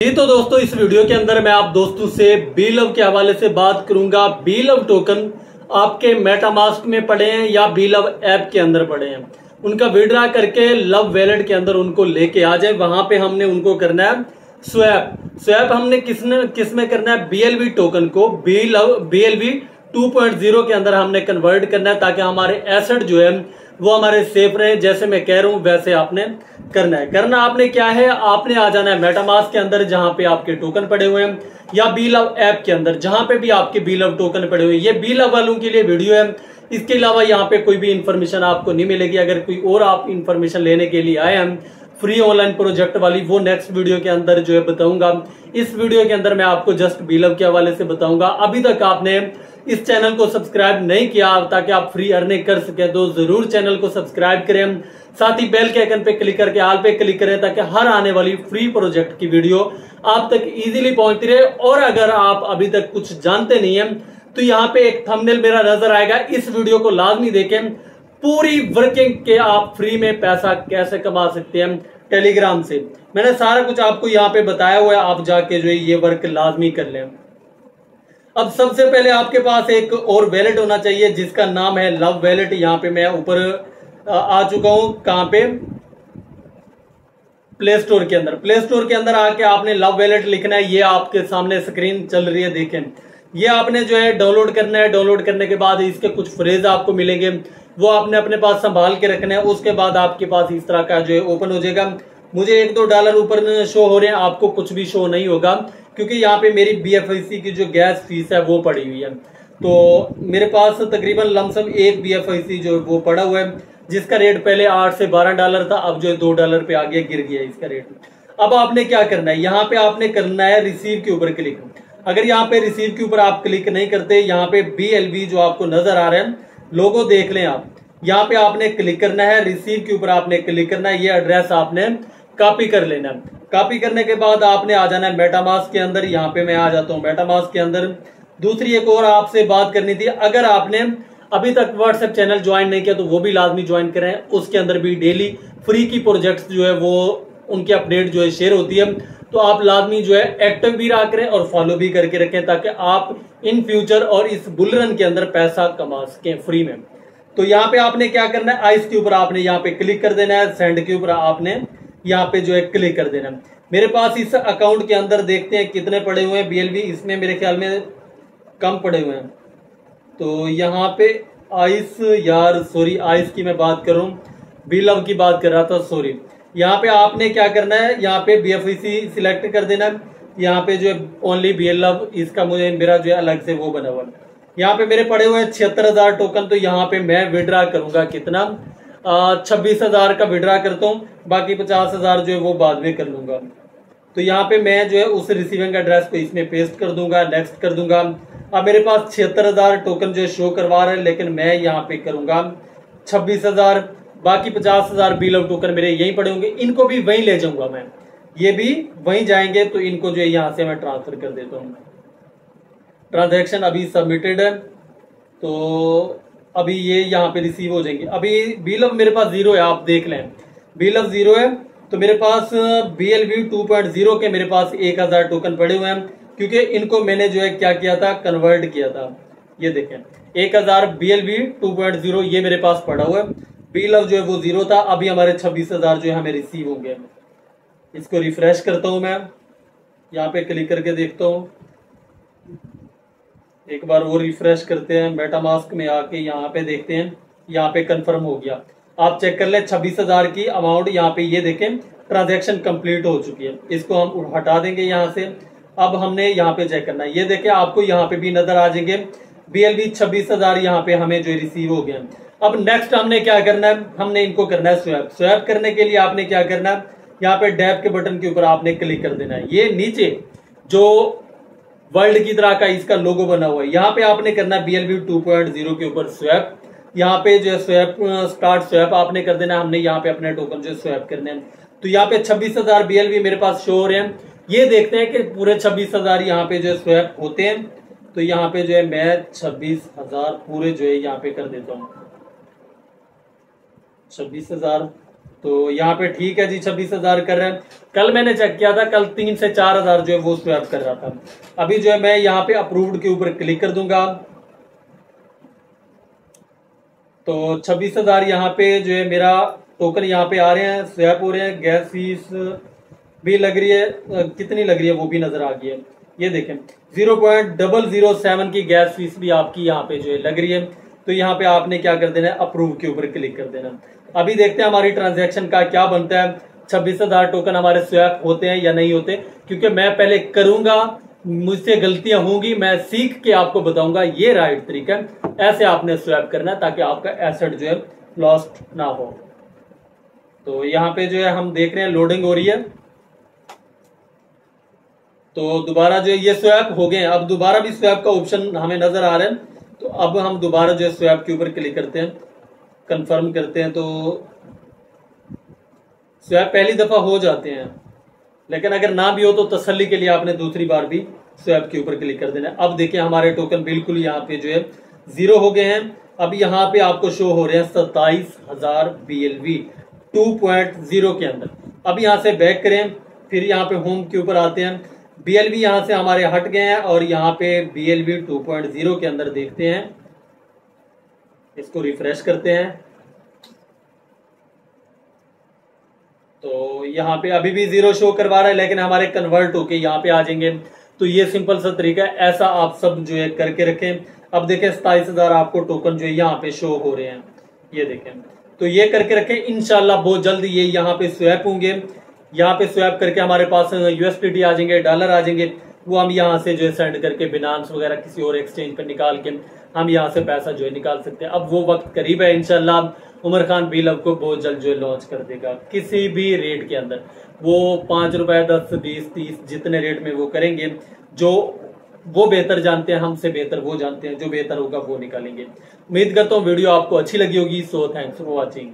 जी तो दोस्तों, इस वीडियो के अंदर मैं आप दोस्तों से बी लव के हवाले से बात करूँगा। बी लव टोकन आपके मेटामास्क में पड़े हैं या बी लव ऐप के अंदर पड़े हैं? उनका विड्रा करके लव वैलेट के अंदर उनको लेके आ जाए। वहाँ पे हमने उनको करना है स्वैप स्वैप हमने किसने किसमें करना है? बीएलवी टोकन को। बी लव बीएलवी 2.0 के अंदर हमने कन्वर्ट करना है ताकि हमारे एसेट जो है वो हमारे सेफ़ रहे, जैसे मैं कह रहा हूँ, वैसे आपने करना है। करना आपने क्या है? आपने आ जाना है मेटामास के अंदर, जहाँ पे आपके टोकन पड़े हुए हैं, या बी लव ऐप के अंदर, जहाँ पे भी आपके बी लव टोकन पड़े हुए हैं। ये बी लव वालों के लिए वीडियो है। इसके अलावा यहाँ पे कोई भी इंफॉर्मेशन आपको नहीं मिलेगी। अगर कोई और आप इंफॉर्मेशन लेने के लिए आए हैं फ्री ऑनलाइन प्रोजेक्ट वाली, वो नेक्स्ट वीडियो के अंदर जो है बताऊँगा। इस वीडियो के अंदर मैं आपको जस्ट बीलव के हवाले से बताऊँगा। अभी तक आपने इस चैनल को सब्सक्राइब नहीं किया ताकि आप फ्री अर्निंग कर सके तो ज़रूर चैनल को सब्सक्राइब करें। साथ ही बेल के आइकन पे क्लिक करके आल पे क्लिक करें ताकि हर आने वाली फ्री प्रोजेक्ट की वीडियो आप तक इजीली पहुँचती रहे। और अगर आप अभी तक कुछ जानते नहीं है तो यहाँ पे एक थंबनेल मेरा नज़र आएगा। इस वीडियो को लाजमी देखें। पूरी वर्किंग के आप फ्री में पैसा कैसे कमा सकते हैं टेलीग्राम से। मैंने सारा कुछ आपको यहाँ पे बताया हुआ है। आप जाके जो है ये वर्क लाजमी कर लें। अब सबसे पहले आपके पास एक और वैलेट होना चाहिए, जिसका नाम है लव वैलेट यहाँ पे मैं ऊपर आ चुका हूँ। कहाँ पे? प्ले स्टोर के अंदर। प्ले स्टोर के अंदर आके आपने लव वैलेट लिखना है। ये आपके सामने स्क्रीन चल रही है, देखें। ये आपने जो है डाउनलोड करना है। डाउनलोड करने के बाद इसके कुछ फ्रेज आपको मिलेंगे। वो आपने अपने पास संभाल के रखना है। उसके बाद आपके पास इस तरह का जो है ओपन हो जाएगा। मुझे एक दो डॉलर ऊपर शो हो रहे हैं। आपको कुछ भी शो नहीं होगा। क्योंकि यहाँ पे मेरी बी की जो गैस फ़ीस है वो पड़ी हुई है। तो मेरे पास तकरीबन लमसम एक बी जो वो पड़ा हुआ है, जिसका रेट पहले आठ से बारह डॉलर था, अब जो है दो डॉलर पे आगे गिर गया इसका रेट अब आपने क्या करना है? यहाँ पे आपने करना है रिसीव के ऊपर क्लिक अगर यहाँ पे रिसीव के ऊपर आप क्लिक नहीं करते, यहाँ पे बी जो आपको नज़र आ रहे हैं लोगो देख लें आप। यहाँ पे आपने क्लिक करना है रिसीव के ऊपर आपने क्लिक करना है, ये एड्रेस आपने कॉपी कर लेना है। कॉपी करने के बाद आपने आ जाना है मेटामास के अंदर। यहाँ पे मैं आ जाता हूँ मेटामास के अंदर। दूसरी एक और आपसे बात करनी थी। अगर आपने अभी तक व्हाट्सएप चैनल ज्वाइन नहीं किया तो वो भी लाजमी ज्वाइन करें। उसके अंदर भी डेली फ्री की प्रोजेक्ट्स जो है, वो उनकी अपडेट जो है शेयर होती है। तो आप लाजमी जो है एक्टिव भी रहा करें और फॉलो भी करके रखें, ताकि आप इन फ्यूचर और इस बुलरन के अंदर पैसा कमा सकें फ्री में। तो यहाँ पे आपने क्या करना है? आइस के ऊपर आपने यहाँ पे क्लिक कर देना है। सेंड के ऊपर आपने यहाँ पे जो है क्लिक कर देना। मेरे पास इस अकाउंट के अंदर देखते हैं कितने पड़े हुए हैं बीएलबी इसमें मेरे ख्याल में कम पड़े हुए हैं। तो यहाँ पे आइस यार सॉरी आइस की मैं बात करूँ बी लव की बात कर रहा था सॉरी यहाँ पे आपने क्या करना है? यहाँ पे बी एफ़ सिलेक्ट कर देना। यहाँ पे जो है ओनली बी लव इसका मुझे, मेरा जो है अलग से वो बना हुआ। यहाँ पे मेरे पड़े हुए हैं छिहत्तर टोकन तो यहाँ पे मैं विड्रा करूँगा कितना? छब्बीस हज़ार का विड्रा करता हूँ, बाकी पचास हज़ार जो है वो बाद में कर लूँगा। तो यहाँ पे मैं जो है उस रिसीविंग एड्रेस को इसमें पेस्ट कर दूँगा नेक्स्ट कर दूँगा। अब मेरे पास छिहत्तर हज़ार टोकन जो है शो करवा रहे हैं, लेकिन मैं यहाँ पे करूँगा। छब्बीस हज़ार, बाकी पचास हज़ार बिल ऑफ़ टोकन मेरे यहीं पड़े होंगे। इनको भी वहीं ले जाऊँगा मैं। ये भी वहीं जाएँगे तो इनको जो है यहाँ से मैं ट्रांसफ़र कर देता हूँ। ट्रांजेक्शन अभी सबमिटेड है तो अभी ये यहाँ पे रिसीव हो जाएँगे। अभी बिल ऑफ़ मेरे पास ज़ीरो है, आप देख लें। बिल ऑफ़ ज़ीरो है तो मेरे पास B L V two point zero के मेरे पास एक हज़ार टोकन पड़े हुए हैं, क्योंकि इनको मैंने जो है क्या किया था? कन्वर्ट किया था। ये देखें, एक हज़ार B L V two point zero ये मेरे पास पड़ा हुआ है। बी लव जो है वो ज़ीरो था, अभी हमारे छब्बीस हज़ार जो है हमें रिसीव होंगे। इसको रिफ्रेश करता हूँ मैं। यहाँ पे क्लिक करके देखता हूँ। एक बार वो रिफ्रेश करते हैं मेटामास्क में आके यहाँ पे देखते हैं, यहाँ पे कंफर्म हो गया। आप चेक कर ले, छब्बीस हज़ार की अमाउंट यहाँ पे ये देखें ट्रांजेक्शन कंप्लीट हो चुकी है। इसको हम हटा देंगे यहाँ से। अब हमने यहाँ पे चेक करना है। ये देखे, आपको यहाँ पे भी नज़र आ जाएँगे। बी एल बी छब्बीस हज़ार यहाँ पे हमें जो रिसीव हो गया। अब नेक्स्ट हमने क्या करना है? हमने इनको करना है स्वैप स्वैप करने के लिए आपने क्या करना है? यहाँ पे डैप के बटन के ऊपर आपने क्लिक कर देना है। ये नीचे जो वर्ल्ड की तरह का इसका लोगो बना हुआ है। यहाँ पे आपने करना है बीएलबी टू पॉइंट ज़ीरो के ऊपर स्वैप यहाँ पे जो है स्वैप स्टार्ट स्वैप आपने कर देना हमने यहाँ पे अपने टोकन जो स्वैप करने हैं। तो यहाँ पे छब्बीस हज़ार बीएलबी मेरे पास शो हो रहे हैं। ये देखते हैं कि पूरे छब्बीस हज़ार यहाँ पे जो है स्वैप होते हैं। तो यहाँ पे जो है मैं छब्बीस हज़ार पूरे जो है यहाँ पे कर देता हूँ। छब्बीस हज़ार तो यहाँ पे ठीक है जी, छब्बीस हज़ार कर रहे हैं। कल मैंने चेक किया था, कल तीन से चार हज़ार जो है वो स्वैप कर रहा था। अभी जो है मैं यहाँ पे अप्रूव्ड के ऊपर क्लिक कर दूँगा। तो छब्बीस हज़ार यहाँ पे जो है मेरा टोकन यहाँ पे आ रहे हैं स्वैप हो रहे हैं गैस फ़ीस भी लग रही है कितनी लग रही है वो भी नज़र आ गई है। ये देखें zero point double zero seven की गैस फ़ीस भी आपकी यहाँ पे जो है लग रही है। तो यहाँ पे आपने क्या कर देना है? अप्रूव के ऊपर क्लिक कर देना। अभी देखते हैं हमारी ट्रांजेक्शन का क्या बनता है। छब्बीस हज़ार टोकन हमारे स्वैप होते हैं या नहीं होते? क्योंकि मैं पहले करूँगा, मुझसे गलतियाँ होंगी, मैं सीख के आपको बताऊँगा। ये राइट तरीका है। ऐसे आपने स्वैप करना है ताकि आपका एसेट जो है लॉस्ट ना हो। तो यहाँ पे जो है हम देख रहे हैं लोडिंग हो रही है। तो दोबारा जो ये स्वैप हो गए अब दोबारा भी स्वैप का ऑप्शन हमें नज़र आ रहा है। तो अब हम दोबारा जो है स्वैप के ऊपर क्लिक करते हैं कंफर्म करते हैं तो स्वैप पहली दफ़ा हो जाते हैं। लेकिन अगर ना भी हो तो तसल्ली के लिए आपने दूसरी बार भी स्वैप के ऊपर क्लिक कर देना है। अब देखिए, हमारे टोकन बिल्कुल यहाँ पे जो है ज़ीरो हो गए हैं। अब यहाँ पे आपको शो हो रहे हैं सत्ताईस हज़ार B L V two point zero के अंदर। अब यहाँ से बैक करें, फिर यहाँ पे होम के ऊपर आते हैं। बी एल वी यहाँ से हमारे हट गए हैं और यहाँ पे B L V two point zero के अंदर देखते हैं। इसको रिफ्रेश करते हैं। तो यहाँ पे अभी भी ज़ीरो शो करवा रहा है, लेकिन हमारे कन्वर्ट होके यहाँ पे आ जाएँगे। तो ये सिंपल सा तरीका है, ऐसा आप सब जो है करके रखें। अब देखें सताइस हज़ार आपको टोकन जो है यहाँ पे शो हो रहे हैं। ये देखें। तो ये करके रखें इनशाला बहुत जल्द ये यहाँ पे स्वैप होंगे। यहाँ पे स्वैप करके हमारे पास यूएसपीटी आ जाएँगे डॉलर आ जाएँगे, वो हम यहाँ से जो है सेंड करके बिनांस वगैरह किसी और एक्सचेंज पर निकाल के हम यहाँ से पैसा जो है निकाल सकते हैं। अब वो वक्त करीब है इनशाला उमर खान बिल अब को बहुत जल्द जो है लॉन्च कर देगा, किसी भी रेट के अंदर। वो पाँच रुपए, दस, बीस, तीस, जितने रेट में वो करेंगे, जो, वो बेहतर जानते हैं, हमसे बेहतर वो जानते हैं, जो बेहतर होगा वो निकालेंगे। उम्मीद करता हूँ वीडियो आपको अच्छी लगी होगी सो थैंक्स फॉर वॉचिंग